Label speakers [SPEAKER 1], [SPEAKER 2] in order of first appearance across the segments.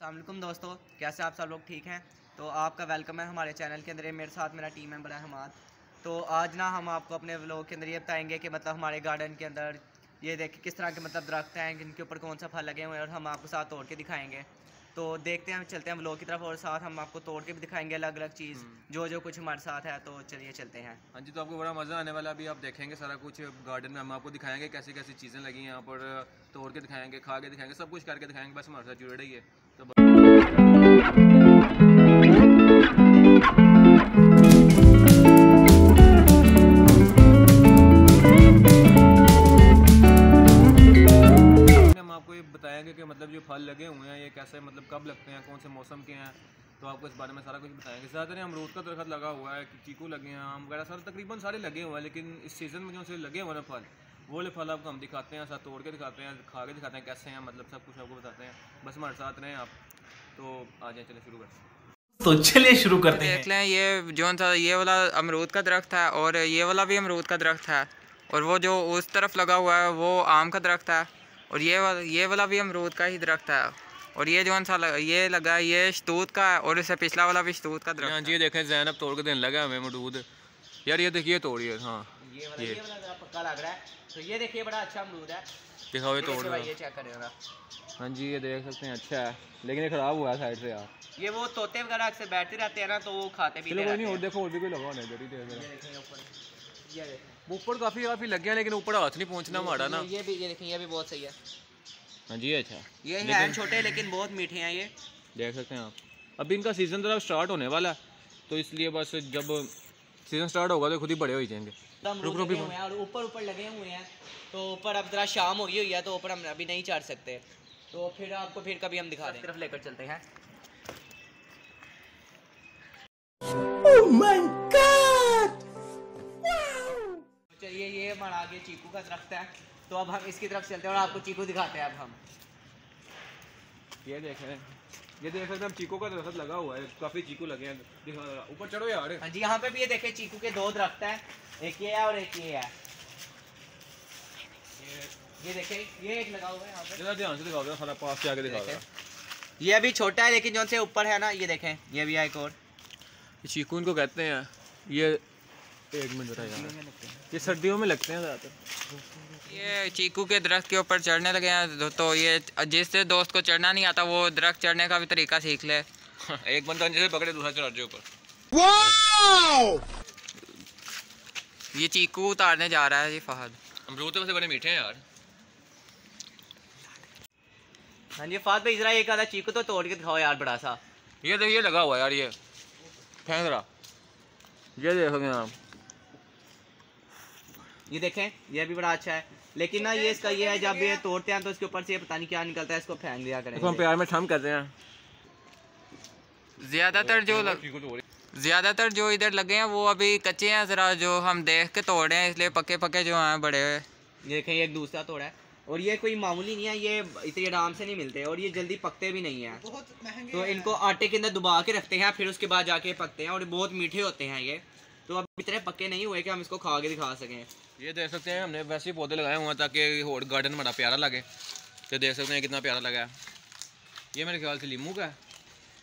[SPEAKER 1] अल्लाम दोस्तों, कैसे आप सब लोग? ठीक हैं? तो आपका वेलकम है हमारे चैनल के अंदर। मेरे साथ मेरा टीम मेंबर है हमाद। तो आज ना हम आपको अपने व्लॉग के अंदर ये बताएँगे कि मतलब हमारे गार्डन के अंदर ये देखिए किस तरह के मतलब दरख्त हैं, इनके ऊपर कौन सा फल लगे हुए हैं और हम आपको साथ तोड़ के दिखाएँगे। तो देखते हैं चलते हैं व्लॉग की तरफ़ और साथ हम आपको तोड़ के भी दिखाएँगे अलग अलग चीज़
[SPEAKER 2] हम्म।
[SPEAKER 1] जो जो कुछ हमारे साथ है तो चलिए चलते हैं।
[SPEAKER 2] हाँ जी तो आपको बड़ा मज़ा आने वाला है। अभी आप देखेंगे सारा कुछ गार्डन में हम आपको दिखाएँगे कैसी कैसी चीज़ें लगी हैं यहाँ पर तोड़ के दिखाएँगे खा के दिखाएँगे सब कुछ करके दिखाएँगे बस हमारे साथ जुड़े रहिए। तो ब- हम आपको ये बताएँगे कि मतलब जो फल लगे हुए हैं कब लगते हैं कौन से मौसम के हैं तो आपको इस बारे में सारा कुछ बताएँगे। ज़्यादातर अमरूद का दरख्त लगा हुआ है चीकू लगे हैं आम वगैरह सारे तकरीबन सारे लगे हुए हैं लेकिन इस सीज़न में जो से लगे हुए हैं फल वो वाले फल आपको हम दिखाते हैं साथ तोड़ के दिखाते हैं खा के दिखाते हैं कैसे हैं मतलब सब कुछ आपको बताते हैं। बस हमारे साथ रहें आप तो आ जाए चले शुरू करते हैं।
[SPEAKER 3] तो चलिए शुरू करते हैं।
[SPEAKER 4] देख लें ये जो सा ये वाला अमरूद का दरख्त है और ये वाला भी अमरूद का दरख्त है और वो जो उस तरफ़ लगा हुआ है वो आम का दरख्त है और ये वाला ये वाला भी अमरूद का ही दरख्त है और ये जो सा लगा, ये लगा है, ये शतूत का है और इससे पिछला वाला भी शतूत का
[SPEAKER 2] हाँ
[SPEAKER 4] दरख्त
[SPEAKER 2] जी ये देखें जैनब तोड़ के देने लगा हमें अमरूद यार ये देखिए तोड़िए हाँ।
[SPEAKER 1] ये वाला
[SPEAKER 2] ये।
[SPEAKER 1] वाला पक्का लग रहा है। तो ये देखिए बड़ा अच्छा अमरूद है।
[SPEAKER 2] दिखाओ ये तोड़
[SPEAKER 1] देखिए
[SPEAKER 2] रहा।
[SPEAKER 1] ये चेक करेगा
[SPEAKER 2] हाँ जी ये देख सकते हैं अच्छा है। लेकिन ये ख़राब हुआ है साइड से यार।
[SPEAKER 1] ये वो तोते वगैरह अक्सर बैठते रहते हैं ना तो वो खाते भी
[SPEAKER 2] नहीं और देखो और भी कोई लगा होना इधर ही देख
[SPEAKER 1] ऊपर।
[SPEAKER 2] काफ़ी काफ़ी लगे हैं लेकिन ऊपर हाथ नहीं पहुँचना हमारा ना।
[SPEAKER 1] ये भी ये देखें ये भी बहुत सही है।
[SPEAKER 2] हाँ जी अच्छा।
[SPEAKER 1] ये हैं
[SPEAKER 2] लेकिन-
[SPEAKER 1] छोटे लेकिन बहुत मीठे हैं ये।
[SPEAKER 2] देख सकते हैं आप। अभी इनका सीज़न जरा स्टार्ट होने वाला है तो इसलिए बस जब सीज़न स्टार्ट होगा तो खुद ही बड़े हो जाएँगे।
[SPEAKER 1] रुक रुक हैं और ऊपर ऊपर लगे हुए हैं। तो ऊपर अब जरा शाम हो गई हुई है तो ऊपर हम अभी नहीं चढ़ सकते। तो फिर आपको फिर कभी हम दिखा दें तरफ़ लेकर चलते हैं। चलिए ये हमारा आगे चीकू का दरख्त है। तो अब हम इसकी तरफ़ चलते हैं और आपको चीकू दिखाते हैं अब हम।
[SPEAKER 2] ये देख रहे हैं। ये देख सकते हैं हम चीकू का दरख्त लगा हुआ है। काफ़ी चीकू लगे हैं। ऊपर चढ़ो यार।
[SPEAKER 1] हाँ जी यहाँ पे भी ये देखें चीकू के दो दरख्त हैं। एक ये है और एक ये है। ये देखें ये एक लगा हुआ है यहाँ पे।
[SPEAKER 2] ध्यान से दिखाओ थोड़ा पास से आके दिखाओ
[SPEAKER 1] ये अभी छोटा है लेकिन जो से ऊपर है ना ये देखें ये भी है एक और।
[SPEAKER 2] चीकू इनको कहते हैं। ये एक मिनट बताइए यार। ये सर्दियों में लगते हैं ज़्यादातर।
[SPEAKER 4] ये चीकू के दरख्त के ऊपर चढ़ने लगे हैं तो- तो ये जिससे दोस्त को चढ़ना नहीं आता वो दरख्त चढ़ने का भी तरीका सीख ले।
[SPEAKER 2] एक बंदा नीचे से पकड़े दूसरा चढ़ जाए ऊपर।
[SPEAKER 4] ये चीकू उतारने जा रहा है जी फहद।
[SPEAKER 2] अमरूद तो वैसे बड़े मीठे हैं यार।
[SPEAKER 1] हाँ जी फात भाई जरा एक आधा चीकू तो तोड़ के दिखाओ यार बड़ा सा।
[SPEAKER 2] ये देखिए लगा हुआ यार ये। फेंक रहा ये देखोगे आप
[SPEAKER 1] ये देखें ये भी बड़ा अच्छा है। लेकिन ना ये इसका ये है जब ये तोड़ते हैं तो इसके ऊपर से ये पता नहीं क्या निकलता है इसको फेंक दिया
[SPEAKER 2] देखो हम प्यार में ठम कर रहे हैं।
[SPEAKER 4] ज़्यादातर जो ज़्यादातर जो इधर लगे हैं वो अभी कच्चे हैं ज़रा जो हम देख के तोड़े हैं इसलिए पक्के पक्के जो हैं बड़े हुए।
[SPEAKER 1] ये देखें एक दूसरा तोड़ा है। और ये कोई मामूली नहीं है ये इतने आराम से नहीं मिलते और ये जल्दी पकते भी नहीं हैं। तो इनको आटे के अंदर डुबा के रखते हैं फिर उसके बाद जाके पकते हैं और बहुत मीठे होते हैं ये। तो अब इतने पक्के नहीं हुए कि हम इसको खा के दिखा सकें।
[SPEAKER 2] ये देख सकते हैं हमने वैसे ही पौधे लगाए हुए हैं ताकि होड़ गार्डन बड़ा प्यारा लगे। तो देख सकते हैं कितना प्यारा लगा। है ये मेरे ख्याल से लीमू का है।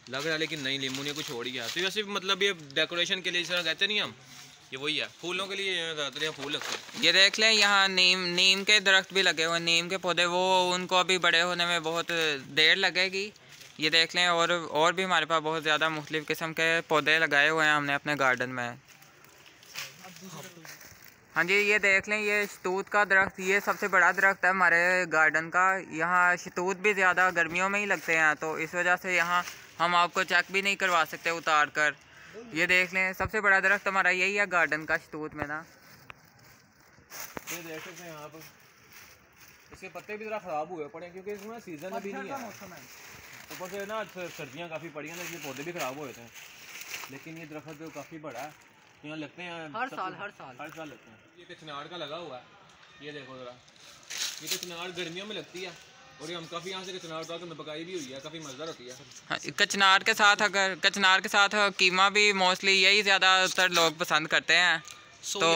[SPEAKER 2] लग रहा है लेकिन नहीं लीमू नहीं कुछ और ही है। तो वैसे मतलब ये डेकोरेशन के लिए जिस तरह कहते नहीं हम ये वही है। फूलों के लिए ज़्यादातर यहाँ फूल लगते हैं।
[SPEAKER 4] ये देख लें यहाँ नीम नीम के दरख्त भी लगे हुए नीम के पौधे। वो उनको अभी बड़े होने में बहुत देर लगेगी। ये देख लें और और भी हमारे पास बहुत ज़्यादा मुख्तलिफ़ किस्म के पौधे लगाए हुए हैं हमने अपने गार्डन में। हाँ जी ये देख लें ये शतूत का दरख्त ये सबसे बड़ा दरख्त है हमारे गार्डन का। यहाँ शतूत भी ज़्यादा गर्मियों में ही लगते हैं तो इस वजह से यहाँ हम आपको चेक भी नहीं करवा सकते उतार कर। ये देख लें सबसे बड़ा दरख्त हमारा यही है गार्डन का शतूत में ना।
[SPEAKER 2] ये देख सकते हैं यहाँ पर इसके पत्ते भी ज़रा ख़राब हुए पड़े क्योंकि इसमें सीज़न अभी नहीं है। ऊपर से ना सर्दियाँ काफ़ी पड़ी हैं ना इसलिए पौधे भी ख़राब हुए थे। लेकिन ये दरख्त जो काफ़ी बड़ा है यहाँ लगते हैं
[SPEAKER 1] हर साल, हर साल।
[SPEAKER 2] हर साल लगते हैं। ये कचनाड़ का लगा हुआ है। ये देखो ज़रा। ये कचनाड़ गर्मियों में लगती है। और ये हम काफ़ी यहाँ से कचनाड़ उतार के पकाई भी हुई है काफ़ी मज़ेदार होती है।
[SPEAKER 4] हाँ, कचनार के साथ अगर कचनार के साथ कीमा भी मोस्टली यही ज़्यादातर लोग पसंद करते हैं। तो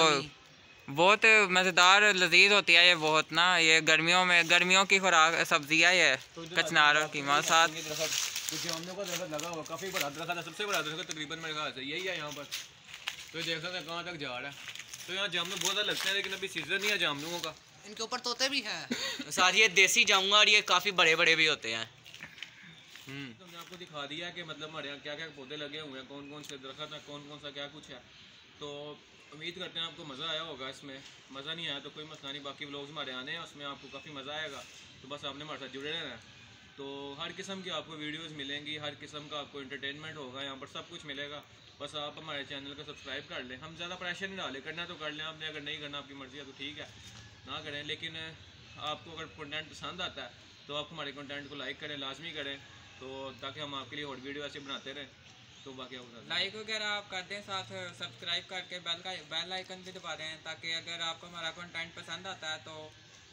[SPEAKER 4] बहुत मज़ेदार लजीज होती है ये बहुत ना। ये गर्मियों में गर्मियों की खुराक सब्ज़ी है ये
[SPEAKER 2] तो
[SPEAKER 4] कचनार और कीमा साथ।
[SPEAKER 2] तो जामनों का दरख्त लगा हुआ काफ़ी बड़ा दरख्त है सबसे बड़ा दरख्त तकरीबन मेरे ख्याल से यही है यहाँ पर। तो देख सकते हैं कहाँ तक जा रहा है तो यहाँ जामनू बहुत ज़्यादा लगते हैं लेकिन अभी सीज़न नहीं है जामनुओं का
[SPEAKER 1] इनके ऊपर तोते भी हैं। साथ ये देसी जाऊँगा और ये काफ़ी बड़े बड़े भी होते हैं।
[SPEAKER 2] तो हमने आपको दिखा दिया है कि मतलब हमारे यहाँ क्या क्या पौधे लगे हुए हैं कौन कौन से दरख्त हैं कौन कौन सा क्या कुछ है। तो उम्मीद करते हैं आपको मज़ा आया होगा इसमें। मज़ा नहीं आया तो कोई मसला नहीं बाकी व्लॉग्स हमारे आने हैं उसमें आपको काफ़ी मज़ा आएगा। तो बस आपने हमारे साथ जुड़े रहना है। तो हर किस्म की आपको वीडियोस मिलेंगी हर किस्म का आपको इंटरटेनमेंट होगा यहाँ पर सब कुछ मिलेगा। बस आप हमारे चैनल को सब्सक्राइब कर लें। हम ज़्यादा प्रेशर नहीं डालें, करना तो कर लें। आपने अगर नहीं करना आपकी मर्ज़ी है तो ठीक है, ना करें। लेकिन आपको अगर कंटेंट पसंद आता है तो आप हमारे कंटेंट को लाइक करें, लाजमी करें तो ताकि हम आपके लिए और वीडियो ऐसे बनाते रहें। तो बाकी दें।
[SPEAKER 4] लाइक वगैरह आप कर दें साथ सब्सक्राइब करके बेल का बेल आइकन भी दबा दें, ताकि अगर आपको हमारा कंटेंट पसंद आता है तो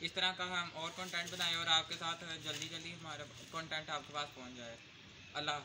[SPEAKER 4] इस तरह का हम और कंटेंट बनाएँ और आपके साथ जल्दी जल्दी हमारा कंटेंट आपके पास पहुँच जाए। अल्लाह